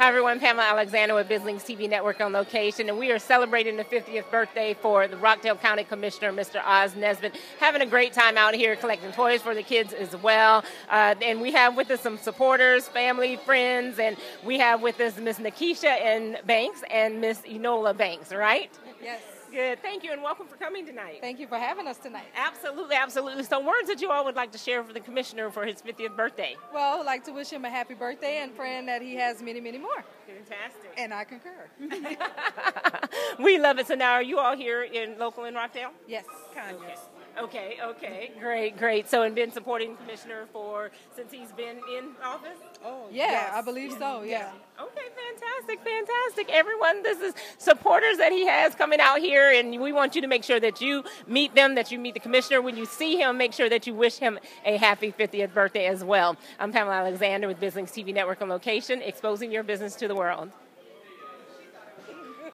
Hi, everyone. Pamela Alexander with BizLynks TV Network on location, and we are celebrating the 50th birthday for the Rockdale County Commissioner, Mr. Oz Nesbitt. Having a great time out here collecting toys for the kids as well. Uh, and we have with us some supporters, family, friends, and we have with us Miss Nikisha and Banks and Miss Enola Banks, right? Yes. Good. Thank you, and welcome for coming tonight. Thank you for having us tonight. Absolutely, absolutely. So, words that you all would like to share for the commissioner for his 50th birthday? Well, I'd like to wish him a happy birthday and praying that he has many, many more. Fantastic. And I concur. we love it. So now, are you all here in local in Rockdale? yes. Okay. Okay, okay, great, great. So, and been supporting commissioner for since he's been in office. Oh, yeah, I believe so. Yeah. Okay, oh, fantastic, fantastic. Everyone, this is supporters that he has coming out here, and we want you to make sure that you meet them, that you meet the commissioner. When you see him, make sure that you wish him a happy 50th birthday as well. I'm Pamela Alexander with BizLynks TV Network on location, exposing your business to the world.